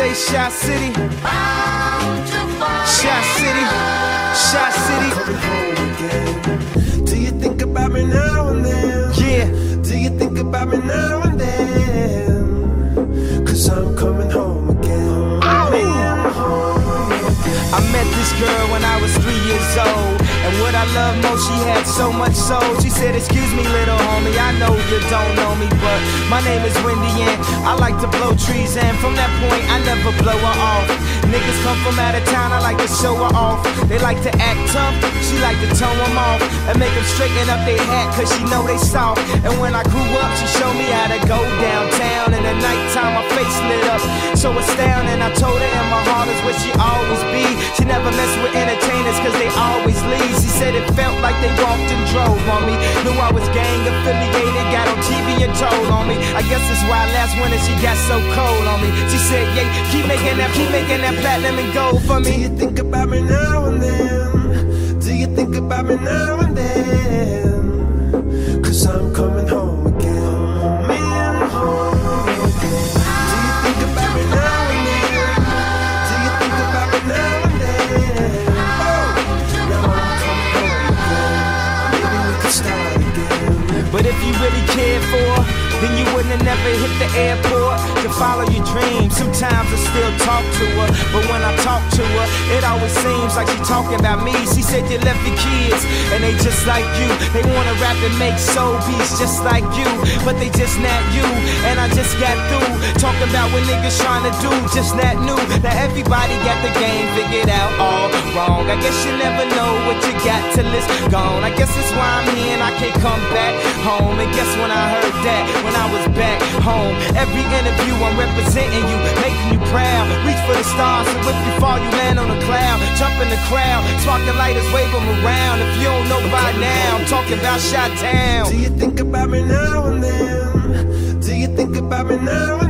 say Chi City. Chi City. Chi City. Do you think about me now and then? Yeah. Do you think about me now and then? Cause I'm coming home this girl when I was three years old. And what I love most, she had so much soul. She said, Excuse me, little homie, I know you don't know me, but my name is Wendy and I like to blow trees. And from that point, I never blow her off. Niggas come from out of town, I like to show her off. They like to act tough, she like to tone them off. And make them straighten up their hat, cause she know they soft. And when I grew up, she showed me how to go downtown. In the nighttime, my face lit up, so astounding. I told her in my they walked and drove on me. Knew I was gang affiliated, got on TV and told on me. I guess that's why last winter she got so cold on me. She said, yeah, keep making that, keep making that platinum and gold for me. Do you think about me now and then? Do you think about me now and then? You really cared for then you wouldn't have never hit the airport to follow your dreams. Sometimes I still talk to her, but when I talk to her, it always seems like she talking about me. She said you left your kids, and they just like you. They wanna rap and make soul beats just like you, but they just not you. And I just got through talking about what niggas trying to do, just not new. Now everybody got the game figured out all wrong. I guess you never know what you got till it's gone. I guess that's why I'm here and I can't come back home. And guess when I heard that, when I was back home, every interview I'm representing you, making you proud. Reach for the stars, so if you fall, you land on a cloud. Jump in the crowd, sparking lighters, wave them around. If you don't know by now, I'm talking about Chi-Town. Do you think about me now and then? Do you think about me now and then?